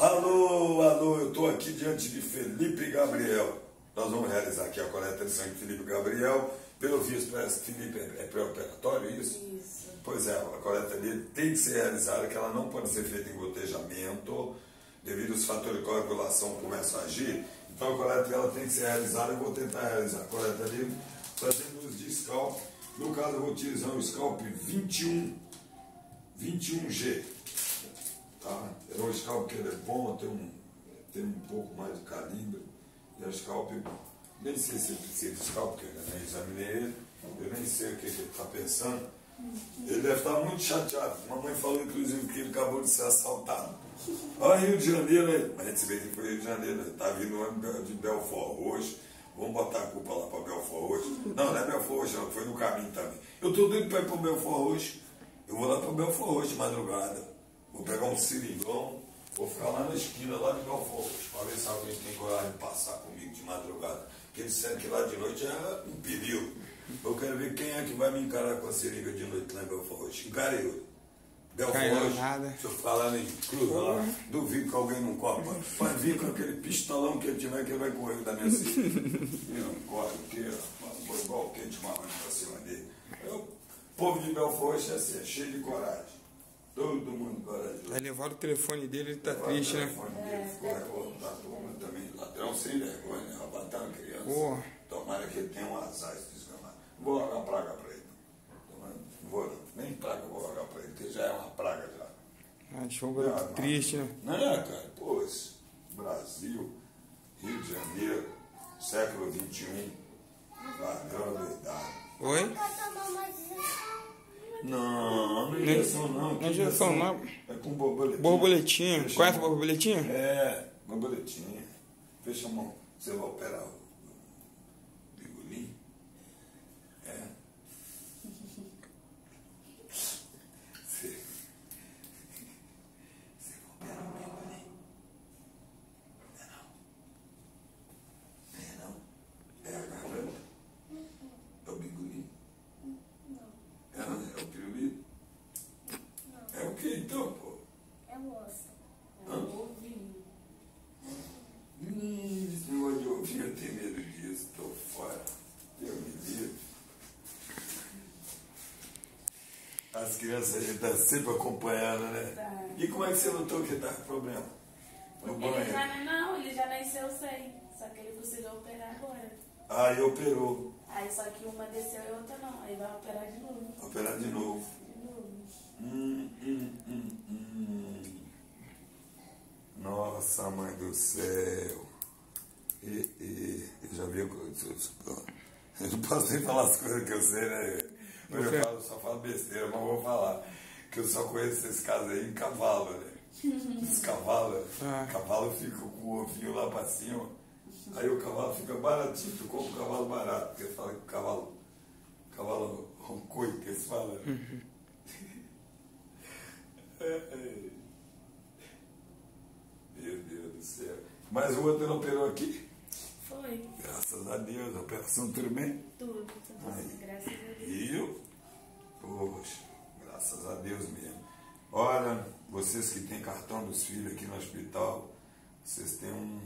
Alô, alô, eu estou aqui diante de Felipe Gabriel. Nós vamos realizar aqui a coleta de sangue de Felipe Gabriel. Pelo visto, parece que Felipe é pré-operatório, é isso? Isso. Pois é, a coleta dele tem que ser realizada, que ela não pode ser feita em gotejamento, devido aos fatores de coagulação começam a agir. Então a coleta dela tem que ser realizada, eu vou tentar realizar a coleta dele fazendo uso de scalp. No caso, eu vou utilizar um scalp 21, 21G. Tá? É um scalp que ele é bom, tem um, tem um pouco mais de calibre. E a scalp, nem sei se ele precisa de scalp, porque eu nem examinei ele, eu nem sei o que, ele está pensando. Ele deve estar muito chateado. Mamãe falou, inclusive, que ele acabou de ser assaltado. Olha Rio de Janeiro aí. Mas a gente se vê que foi Rio de Janeiro. Está vindo um de Belfort hoje. Vamos botar a culpa lá para Belfort hoje. Não, não é Belfort hoje. Foi no caminho também. Eu estou doido para ir para Belfort hoje. Eu vou lá para Belfort hoje de madrugada. Vou pegar um seringão. Vou ficar lá na esquina, lá de hoje, para ver se alguém tem coragem de passar comigo de madrugada. Porque eles disseram que lá de noite é um perigo. Eu quero ver quem é que vai me encarar com a seringa de noite lá em Belfort hoje. Encare eu. Belfort se eu falar em cruz lá, duvido que alguém não copa. Vai vir com aquele pistolão que ele tiver que ele vai correr da minha seringa. E não corre o quê? Vou igual o quente marrone pra cima dele. Eu, o povo de Belfort é assim, é cheio de coragem. Todo mundo corajoso. Vai levar o telefone dele, ele tá triste, o né? telefone dele ficou revoltado, turma também. Ladrão sem vergonha, né? Abatar uma criança. Porra. Tomara que ele tenha um azar esse desgramado. Vou jogar praga pra ele. não. Tomara- Não vou, não. nem praga eu vou jogar pra ele, porque já é uma praga já. Ah, deixou um garoto não. triste, né? Não é, cara? Pô, esse Brasil, Rio de Janeiro, século XXI, ladrão doidado. Oi? Não, não é injeção não. Não é injeção, não. É com borboletinha. Borboletinha. Fecha Conhece borboletinha? É, borboletinha. Fecha a mão. Você vai operar o bigolim? É. Você, você vai operar o bigolim? É não? É não? É a garganta? É o bigolim? É, não, é o pirulito? É o que então, pô? É o osso. É Hã? o ovinho. Hum, esse negócio de ouvir, eu tenho medo disso, tô fora. Eu me livre. As crianças a gente tá sempre acompanhando, né? Tá. E como é que você notou que tá com problema? No Ele banho. já, não, ele já nasceu sem. Só que ele precisa operar agora. Aí operou. Aí só que uma desceu e outra não. Aí vai operar de novo. Operar de novo. De novo. Hum, hum, hum, hum. Nossa, mãe do céu. E, e, eu já vi. Eu, não posso nem falar as coisas que eu sei, né? Mas eu, falo, só falo besteira, mas eu vou falar. Que eu só conheço esse caso aí em cavalo, né? Os cavalos, Ah. cavalo fica com o ovinho lá pra cima. Aí o cavalo fica baratinho, tu compra o cavalo barato, porque fala que o cavalo, cavalo roncoio, que eles falam. né? É. Meu Deus do céu. Mas o outro não operou aqui? Foi. Graças a Deus, a operação tudo bem? Tudo. tudo Aí. graças a Deus. Viu? Poxa, graças a Deus mesmo. Olha, vocês que têm cartão dos filhos aqui no hospital, vocês têm um,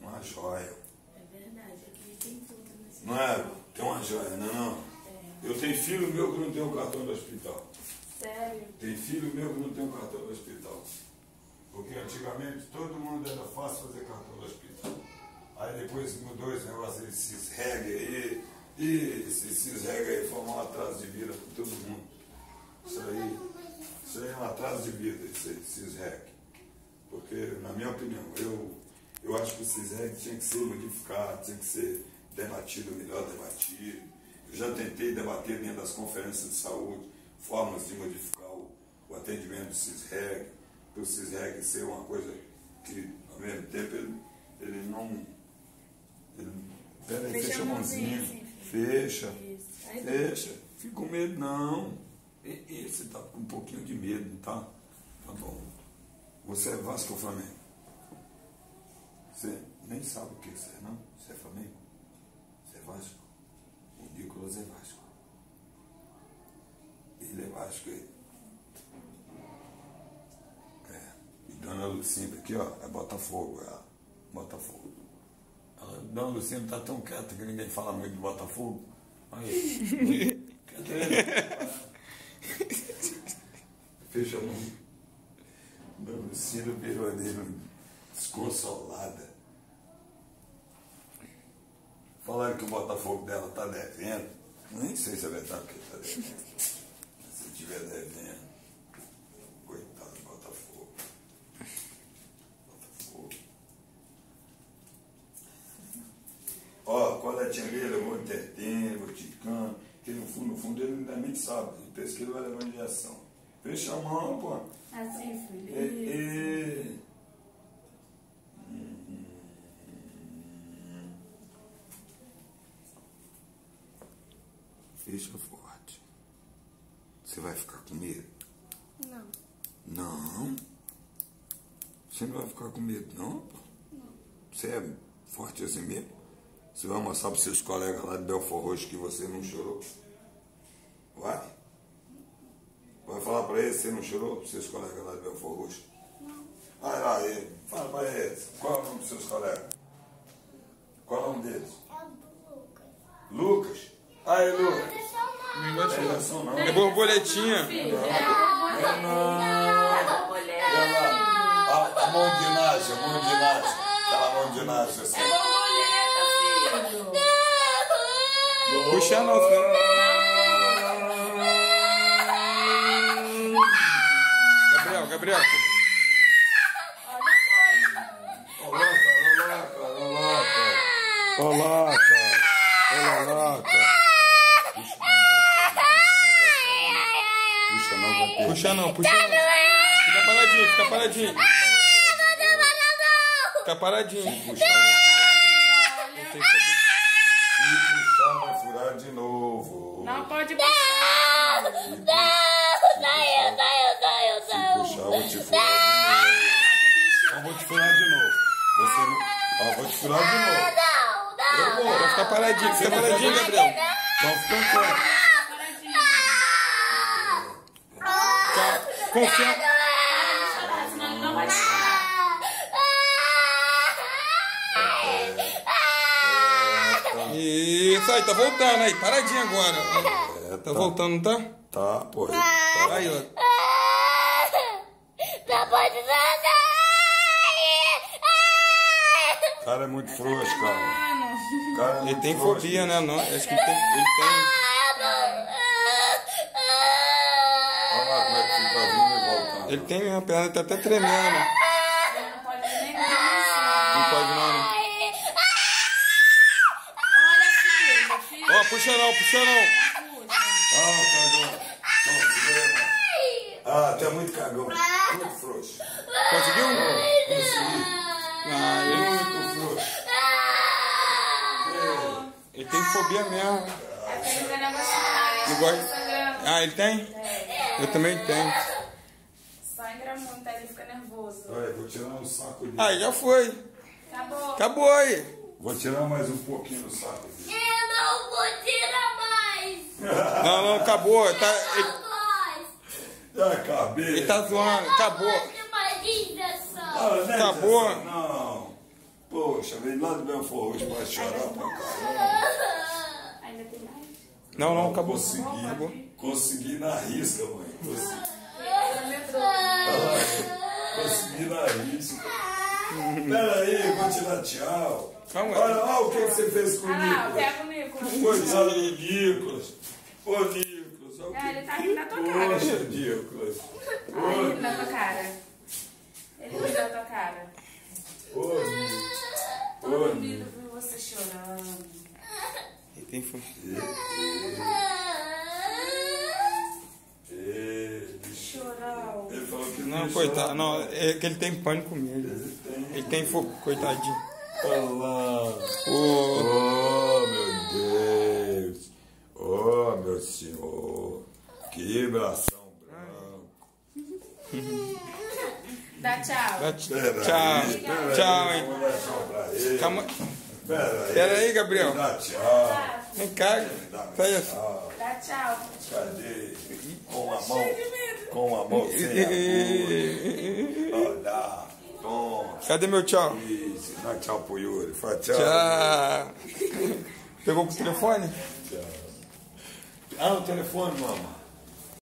uma joia. É verdade. Aqui tem tudo nesse Não é? Tem uma joia, não, não. É. Eu tenho filho meu que não tem o cartão do hospital. Sério? Tem filho meu que não tem o cartão do hospital. Porque antigamente todo mundo era fácil fazer cartão do hospital. Aí depois mudou esse negócio desses reggae aí. E esses cisrega aí foi um atraso de vida para todo mundo. Isso aí, isso aí é um atraso de vida, aí, cisreg. Porque, na minha opinião, eu, eu acho que o cisreg tinha que ser modificado, tinha que ser debatido, melhor debatido. Eu já tentei debater dentro das conferências de saúde formas de modificar o, o atendimento do cisreg, para o cisreg ser uma coisa que, ao mesmo tempo, ele, ele não. Peraí, Fecha fecha a mãozinha, mãozinha. assim, Fecha. Aí Deixa, fica com medo não. E, e você tá com um pouquinho de medo, tá? Tá bom. Você é Vasco ou Flamengo? Você nem sabe o que você é, não? Você é Flamengo? Você é Vasco? O Nicolas é Vasco. Ele é Vasco, ele. É. E Dona Lucinda aqui, ó, é Botafogo, ela. Botafogo. Ela, Dona Lucinda tá tão quieta que ninguém fala muito de Botafogo. Aí. Fecha a mão. Dona Lucinda virou dele desconsolada. Falaram que o Botafogo dela tá devendo. Nem sei se é verdade que ele tá devendo. Se tiver devendo. Coitado do Botafogo. Botafogo. Ó, coletinha dele, eu vou entretendo, vou ticando, que no fundo, no fundo ele ainda nem sabe. Ele pensa que ele vai levar injeção. Fecha a mão, pô. Assim, filho. É, é. Fecha forte. Você vai ficar com medo? Não. Não. Você não vai ficar com medo, não? pô? Você é forte assim mesmo? Você vai mostrar para seus colegas lá de Belfort Roxo que você não chorou? Vai? Vai falar para eles que você não chorou, para seus colegas lá de Belfort Roxo? Não. Vai lá, ele. Fala para eles. Qual é o nome dos seus colegas? Qual é o nome deles? Lucas. Aí, Lucas. Não gosta É não. não. É borboletinha. É É não. borboleta. A, a mão de ginásio, a mão de ginásio. Aquela mão de ginásio assim. Borboleta, filho. Puxa não, senão... Gabriel, Gabriel. Coloca, coloca, coloca. Coloca. Puxa, não vai ter. Puxa não, puxa não. Fica paradinho, fica paradinho. Fica paradinho. Puxar, Tem que saber. se puxar, vai furar de novo. Não pode puxar. Se puxar, eu vou te furar de novo. Eu vou te furar de novo. Você não... Ó, vou te furar de novo. Eu vou. Vai ficar paradinho, fica paradinho, Gabriel. Então fica quieto. Tá. Confia. Não vai. Isso aí, tá voltando aí. Paradinho agora. É, Tá voltando, não tá? Tá, pô. Tá. Aí, ó. Não pode nada! O cara é muito frouxo, cara. O cara é Ele muito tem frouxo. fobia, né? Não, acho que ele tem. Ele tem. Olha lá como é que fica vindo e voltando. Ele tem mesmo, a perna tá até tremendo. Ele não pode nem começar. Não pode não, né? Olha, filho, filho. Ó, puxa não, puxa não. Ah, cagão. Ah, tu é muito cagão. Muito frouxo. Conseguiu? Consegui. Ah, ele, Muito frouxo. ele tem fobia mesmo. É ele sangrando. Ah, ele tem? Eu também tenho. Sangra muito, ele fica nervoso. Olha, vou tirar um saco dele. Aí, já foi. Acabou. Acabou aí. Vou tirar mais um pouquinho do saco dele. Eu não vou tirar mais! Não, não, acabou. Tá, ele! Já acabei. ele tá zoando. Acabou. Não! Ah, nem Acabou. Não. Poxa, veio lá do Belfort hoje pra chorar pra caramba. Ainda tem mais? Não, não, acabou. Consegui. Acabou. Consegui na risca, mãe. Consegui, na risca. Pera aí, vou te dar tchau. Calma. Olha, olha o que, que você fez com o Ah, não, pega o Nicolas. Coitado do Nicolas. Ô, Nicolas. Olha o Ah, ele tá rindo da tua cara. Poxa. Ah, ele rindo da tua cara. Ele rindo da tua cara. Ô, Todo mundo viu você chorando. Ele tem. Ele Chorou. ele falou que Não, coitado. Não, é que ele tem pânico mesmo. Ele tem. Ele tem fobia, coitadinho. Olha lá. Ô, Oh, meu Deus! Oh, meu Senhor! Que bração branco! Dá tchau. dá tch- Pera Tchau. aí, pera Tchau, aí, hein? Tchau. Calma. Pera aí. Pera aí, Gabriel. Dá tchau. Vem cá. Dá assim. tchau. Dá tchau. Cadê? Com a mão. Com a mão sem Olha. Cadê meu tchau? Isso, dá tchau pro Yuri. Fala tchau. Tchau. Pegou com o telefone? Ah, o telefone, mama.